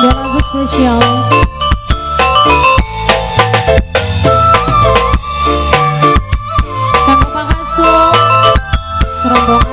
dan lagu spesial. Kang Pak serombongan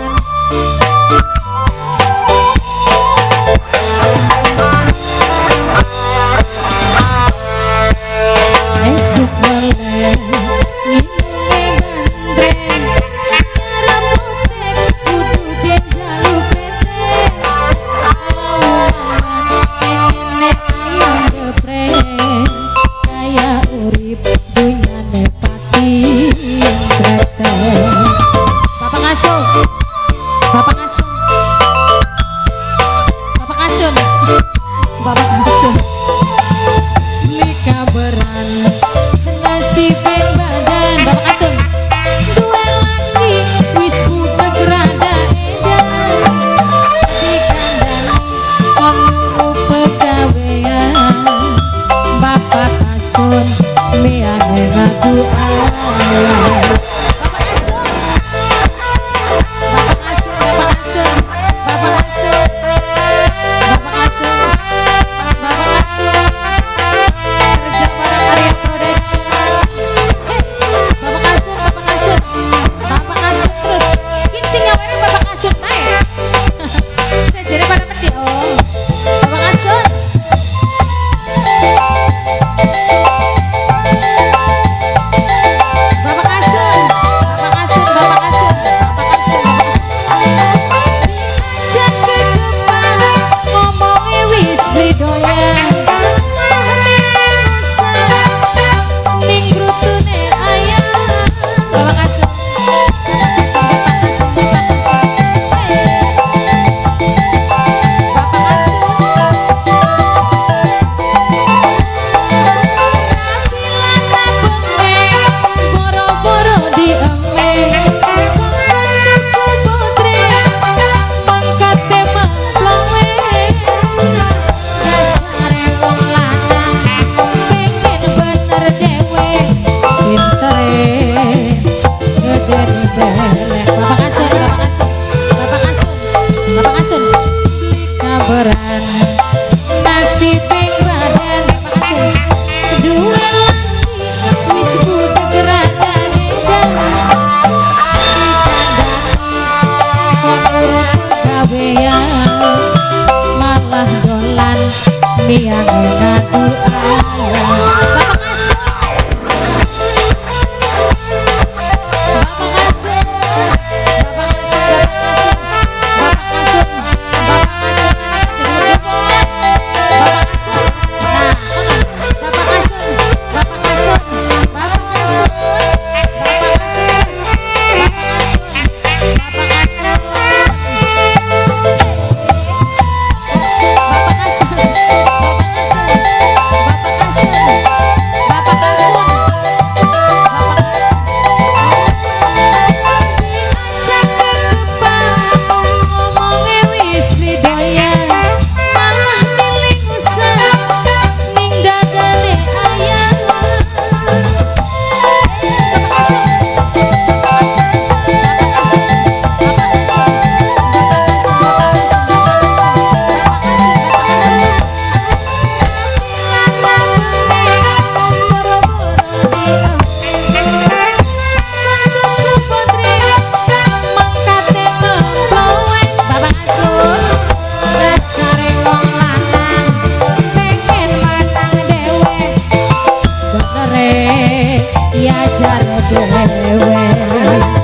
Sing away. baperan masih ping badan dua lagi wis budak rakan edan ditandani kon gawean ya? malah dolan miang gotta get away.